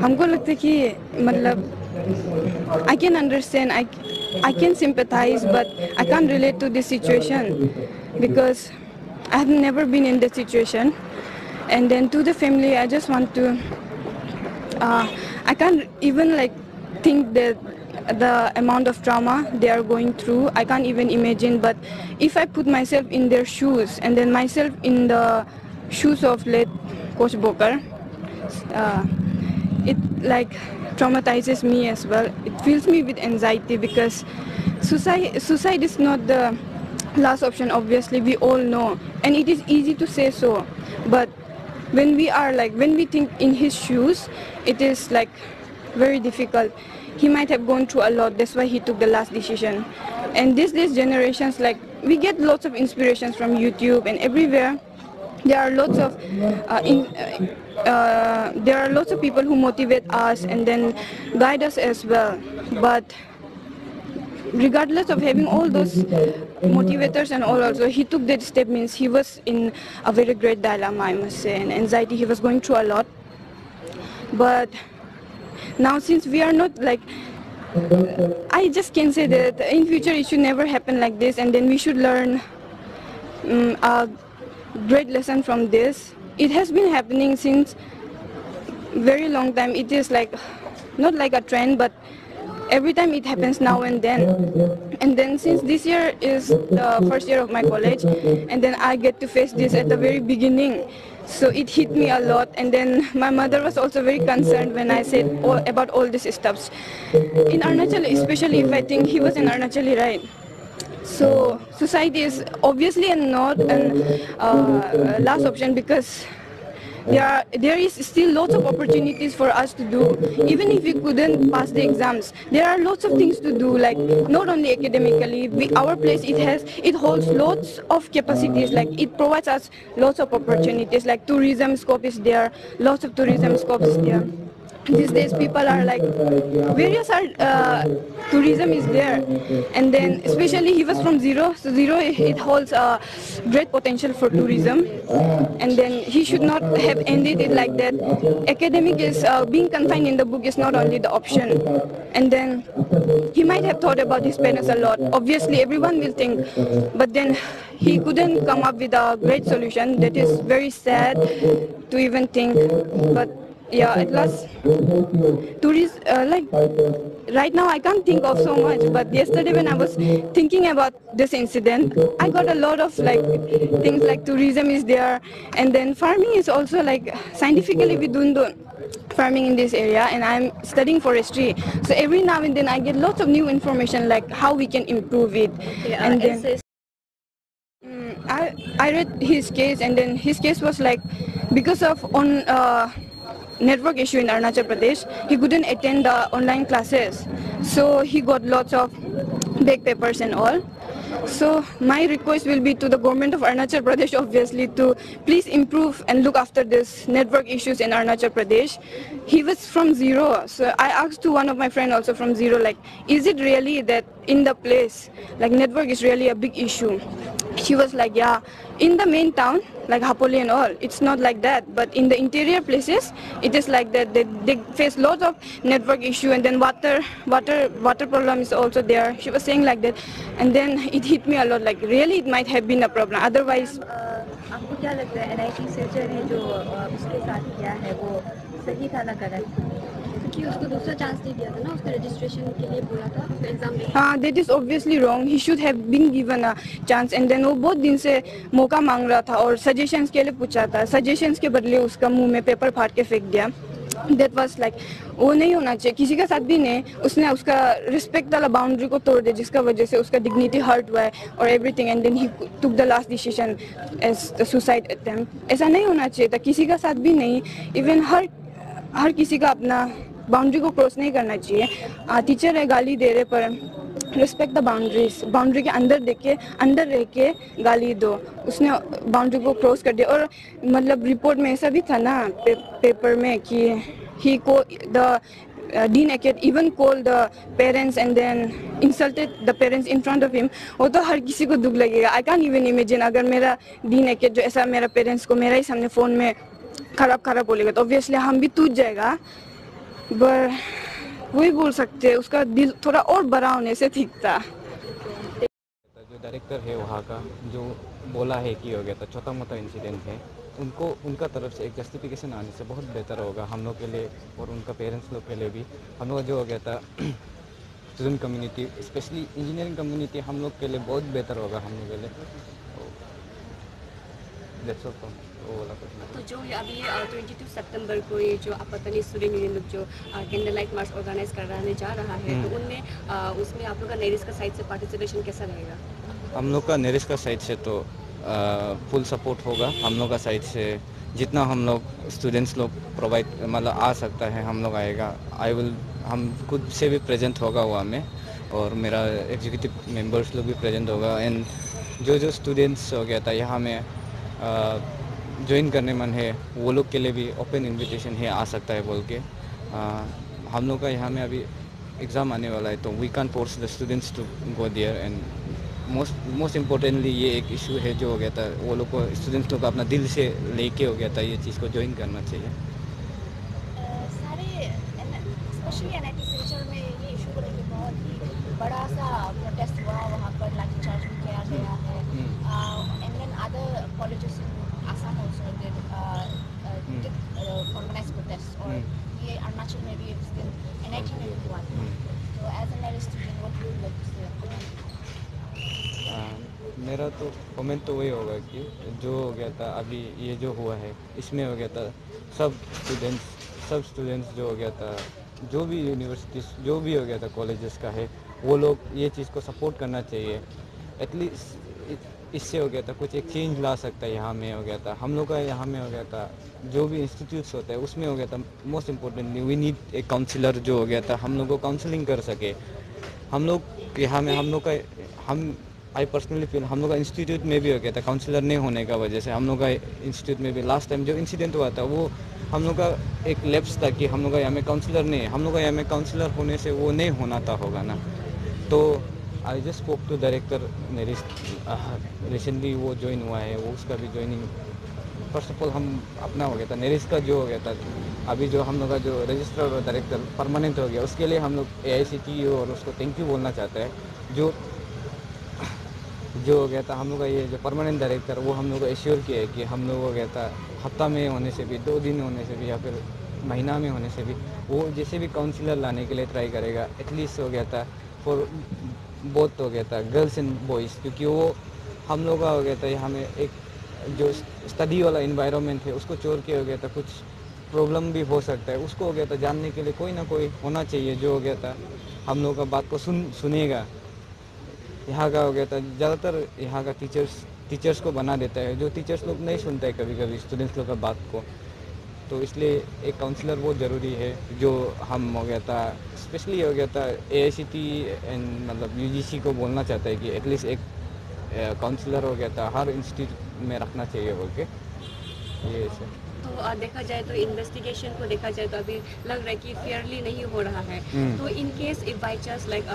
हमको लगता है कि मतलब I can understand I I can sympathize but I can't relate to this situation because I have never been in that situation and then to the family I just want to uh, I can't even like think that the amount of trauma they are going through I can't even imagine but if I put myself in their shoes and then myself in the shoes of late coach Bokar uh, it like traumatizes me as well. It fills me with anxiety because suicide, suicide is not the last option, obviously, we all know. And it is easy to say so. But when we are like, when we think in his shoes, it is like very difficult. He might have gone through a lot, that's why he took the last decision. And these days generations, like, we get lots of inspirations from YouTube and everywhere. There are lots of uh, in, uh, uh, there are lots of people who motivate us and then guide us as well. But regardless of having all those motivators and all also, he took that step means he was in a very great dilemma, I must say, and anxiety, he was going through a lot. But now since we are not like, I just can say that in future it should never happen like this and then we should learn um, a great lesson from this it has been happening since very long time. It is like, not like a trend, but every time it happens now and then. And then since this year is the first year of my college, and then I get to face this at the very beginning. So it hit me a lot and then my mother was also very concerned when I said all, about all these stuffs. In Arunachal, especially if I think he was in Arunachal, right? So suicide is obviously not an uh, last option because there are, there is still lots of opportunities for us to do. Even if we couldn't pass the exams, there are lots of things to do. Like not only academically, we, our place it has it holds lots of capacities. Like it provides us lots of opportunities. Like tourism scope is there, lots of tourism scopes there these days people are like various are uh, tourism is there. And then especially he was from zero so zero it holds a great potential for tourism. And then he should not have ended it like that. Academic is uh, being confined in the book is not only the option. And then he might have thought about his parents a lot. Obviously everyone will think but then he couldn't come up with a great solution. That is very sad to even think. But yeah at last tourist uh, like right now i can't think of so much but yesterday when i was thinking about this incident i got a lot of like things like tourism is there and then farming is also like scientifically we don't do farming in this area and i'm studying forestry. So every now and then i get lots of new information like how we can improve it. Yeah, and it's then Mm, I, I read his case and then his case was like because of on uh, network issue in Arunachal Pradesh, he couldn't attend the online classes. So he got lots of back papers and all. So my request will be to the government of Arunachal Pradesh obviously to please improve and look after this network issues in Arunachal Pradesh. He was from zero. So I asked to one of my friend also from zero like, is it really that in the place, like network is really a big issue? She was like, yeah, in the main town, like Hapoli and all, it's not like that. But in the interior places, it is like that. They, they face lots of network issue and then water, water, water problem is also there. She was saying like that. And then it hit me a lot, like really it might have been a problem. Otherwise, अ, आपको क्या लगता है N सेंचर ने जो अ, उसके साथ किया है वो सही था ना गलत चांस हाँ that is obviously wrong. He should have been given a chance. And then वो बहुत दिन से मौका मांग रहा था और suggestions के लिए पूछा था। Suggestions के बदले उसका मुँह में पेपर फाड़ के फेंक दिया। That was like, वो नहीं होना चाहिए। किसी के साथ भी नहीं। उसने उसका रिस्पेक्ट वाला बाउंड्री को तोड़ दिया, जिसका वजह से उसका डिग्निटी हर्ट हुआ है और everything and then he took the last decision as the suicide attempt ऐसा नहीं होना चाहिए था। किसी का साथ भी नहीं। इवन हर हर किसी का अपना बाउंड्री को क्रॉस नहीं करना चाहिए। टीचर है गाली दे रहे पर रिस्पेक्ट द बाउंड्रीज बाउंड्री के अंदर देख के अंदर रह के गाली दो। उसने बाउंड्री को क्रॉस कर दिया। और मतलब रिपोर्ट में ऐसा भी था ना पे, पेपर में कि ही को the Dean Aket even called the parents and then insulted the parents in front of him वो तो हर किसी को दुख लगेगा। I can't even imagine अगर मेरा Dean Aket जो ऐसा मेरा parents को मेरा ही सामने फ़ोन में खराब खराब बोलेगा तो ऑब्वियसली हम भी टूट जाएगा। पर वही बोल सकते हैं, उसका दिल थोड़ा और बड़ा होने से ठीक था। जो डायरेक्टर है वहाँ का, जो बोला है कि हो गया था, छोटा मोटा इंसिडेंट है, उनको, उनका तरफ़ से एक जस्टिफिकेशन आने से बहुत बेहतर होगा हम लोग के लिए और उनका पेरेंट्स लोग के लिए भी। हम लोग जो हो गया था student community specially engineering community हम लोग के लिए बहुत बेहतर होगा हम लोग के लिए। वाला तो जो अभी ट्वेंटी टू सितंबर को ये जो स्टूडेंट यूनियन लोग जो कैंडल लाइट मार्च ऑर्गेनाइज जा रहा है तो उनमें उसमें आप लोग का नेरिस का साइड से पार्टिसिपेशन कैसा रहेगा? हम लोग का नेरिस का साइड से तो फुल सपोर्ट होगा। हम लोग का साइड से जितना हम लोग स्टूडेंट्स लोग प्रोवाइड मतलब आ सकता है हम लोग आएगा। आई विल हम खुद से भी प्रेजेंट होगा वहाँ में और मेरा एग्जीक्यूटिव मेंबर्स लोग भी प्रेजेंट होगा। एंड जो जो स्टूडेंट्स हो गया था यहाँ में ज्वाइन करने मन है वो लोग के लिए भी ओपन इनविटेशन है आ सकता है बोल के। अ, हम लोग का यहाँ में अभी एग्ज़ाम आने वाला है तो we can force the students to go there and most most importantly ये एक इशू है जो हो गया था वो लोग को स्टूडेंट्स लोग अपना दिल से लेके हो गया था ये चीज़ को ज्वाइन करना चाहिए। बड़ा सा प्रोटेस्ट हुआ वहाँ पर लाठीचार्ज भी किया गया है and then other colleges in Assam also did did organize protest और ये अरुणाचल में भी इस दिन एनआईटी में भी हुआ था तो as an student what you like to say ah, मेरा तो कमेंट तो वही होगा कि जो हो गया था अभी ये जो हुआ है इसमें हो गया था सब स्टूडेंट्स सब स्टूडेंट्स जो हो गया था जो भी यूनिवर्सिटीज जो भी हो गया था कॉलेजेस का है वो लोग ये चीज़ को सपोर्ट करना चाहिए. एटलीस्ट इससे हो गया था, कुछ एक चेंज ला सकता है, यहाँ में हो गया था। हम लोग का यहाँ में हो गया था, जो भी इंस्टीट्यूट्स होता है, उसमें हो गया था। मोस्ट इम्पोर्टेंटली वी नीड एक काउंसिलर जो हो गया था। हम लोग को काउंसलिंग कर सके। हम लोग यहाँ में, हम लोग का, हम आई पर्सनली फील हम लोग का इंस्टीट्यूट में भी हो गया था काउंसलर नहीं होने का वजह से। हम लोग का इंस्टीट्यूट में भी लास्ट टाइम जो इंसिडेंट हुआ था, वो हम लोग का एक लेप्स था कि हम लोग का यहाँ में काउंसलर नहीं है। हम लोग का यहाँ में काउंसलर होने से वो नहीं होना था होगा ना। तो I just spoke to director recently वो ज्वाइन हुआ है, वो उसका भी ज्वाइनिंग फ़र्स्ट ऑफ़ ऑल हम अपना हो गया था नेरिस का जो हो गया था, अभी जो हम लोग का जो रजिस्टर डायरेक्टर परमानेंट हो गया, उसके लिए हम लोग ए और उसको थैंक यू बोलना चाहते हैं। जो जो हो गया था, हम लोग का ये जो परमानेंट डायरेक्टर वो हम लोग को एश्योर किया है कि हम लोग हो गया था, हफ़्ता में होने से भी, दो दिन होने से भी या फिर महीना में होने से भी, वो जैसे भी काउंसिलर लाने के लिए ट्राई करेगा एटलीस्ट हो गया था फॉर बोथ हो गया था गर्ल्स एंड बॉयज़ क्योंकि वो हम लोग का हो गया था यहाँ में एक जो स्टडी वाला इन्वायरमेंट है, उसको चोर के हो गया था, कुछ प्रॉब्लम भी हो सकता है, उसको हो गया था, जानने के लिए कोई ना कोई होना चाहिए, जो हो गया था, हम लोग का बात को सुन, सुनेगा। यहाँ का हो गया था, ज़्यादातर यहाँ का टीचर्स टीचर्स को बना देता है, जो टीचर्स लोग नहीं सुनते कभी कभी स्टूडेंट्स लोग का बात को। तो इसलिए एक काउंसलर बहुत ज़रूरी है, जो हम हो गया था स्पेशली हो गया था ए एंड मतलब यूजीसी को बोलना चाहता है कि एटलीस्ट एक काउंसलर हो गया था हर इंस्टीट्यूट में रखना चाहिए बोल के। ये ऐसे तो देखा जाए तो इन्वेस्टिगेशन को देखा जाए तो अभी लग रहा है कि फेयरली नहीं हो रहा है। हम्म। तो in case if by chance like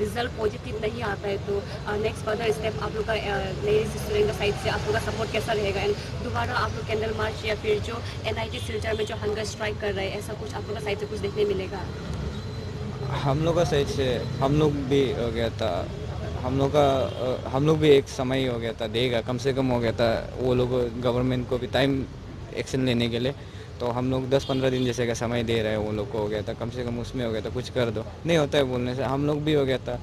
result positive नहीं आता है तो नेक्स्ट फर्दर स्टेप आप लोग का नई स्टूडेंट साइड से आप लोग का सपोर्ट कैसा रहेगा? एंड दोबारा आप लोग कैंडल मार्च या फिर जो एन आई में जो हंगर स्ट्राइक कर रहे हैं ऐसा कुछ आप लोग का साइड से कुछ देखने मिलेगा? हम लोग का साइड से हम लोग भी हो गया था हम लोग का हम लोग भी एक समय हो गया था देगा कम से कम हो गया था वो लोग गवर्नमेंट को भी टाइम एक्शन लेने के लिए। तो हम लोग 10-15 दिन जैसे का समय दे रहे हैं, वो लोग को हो गया था। कम से कम उसमें हो गया था, कुछ कर दो। नहीं होता है बोलने से, हम लोग भी हो गया था।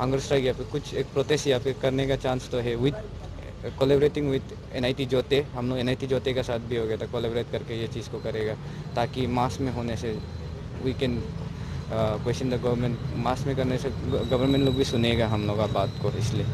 हंगर स्ट्राइक या फिर कुछ एक प्रोटेस्ट या फिर करने का चांस तो है। विथ कोलेबरेटिंग विथ एन आई जोते हम लोग एन जोते के साथ भी हो गया था कोलेबरेट करके ये चीज़ को करेगा। ताकि मास में होने से we can question the government mass में करने से गवर्नमेंट लोग भी सुनेगा हम लोग का बात को, इसलिए।